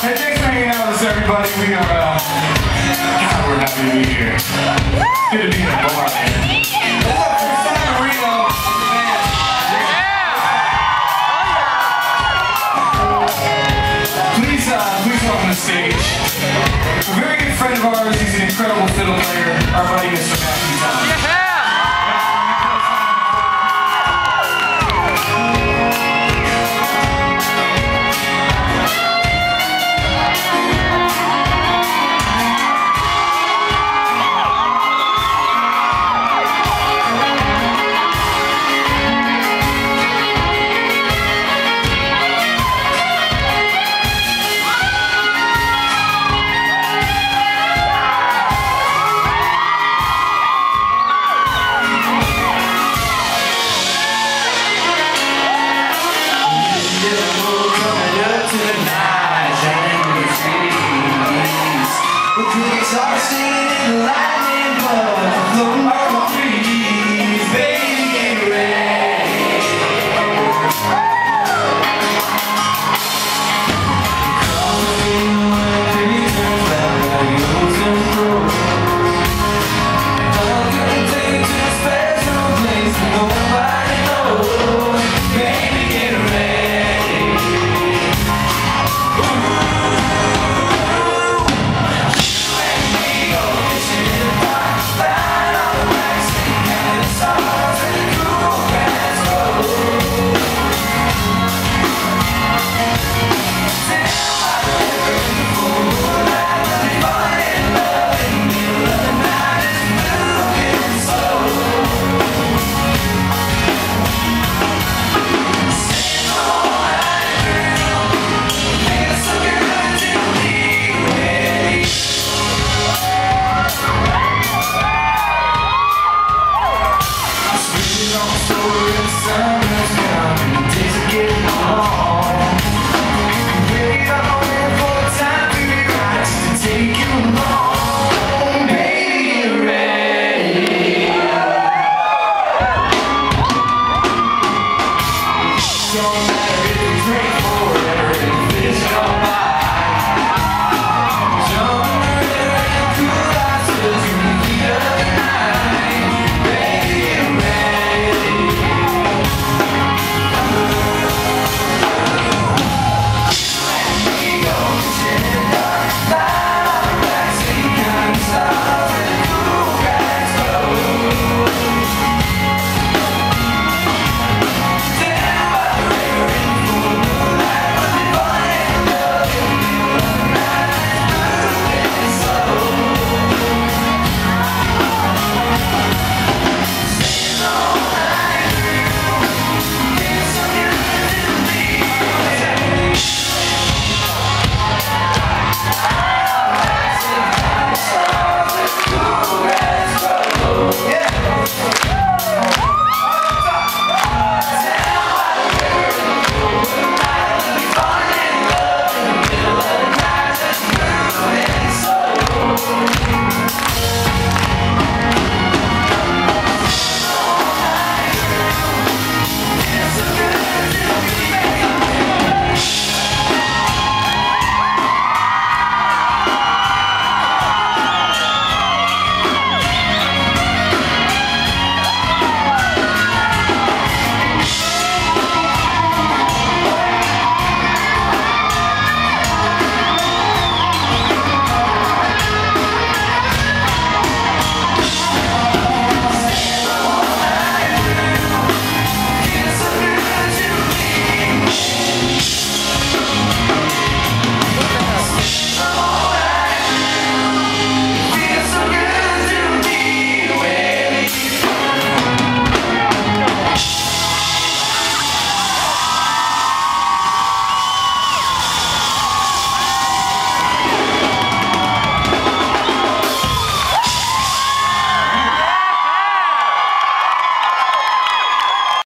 Hey, thanks for hanging out with us, everybody. We are, uh, God, we're happy to be here. Good to be in a bar, man. Singing in lightning, on